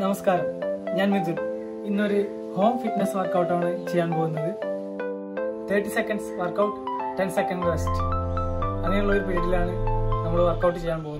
നമസ്കാരം. ഞാൻ മിഥുൻ. ഇന്നൊരു ഹോം ഫിറ്റ്നസ് വർക്കൗട്ടാണ് ചെയ്യാൻ പോകുന്നത്. Thirty seconds workout ten second rest അങ്ങനെയുള്ള ഒരു പീരീഡിലാണ് നമ്മൾ വർക്കൗട്ട് ചെയ്യാൻ പോകുന്നത്.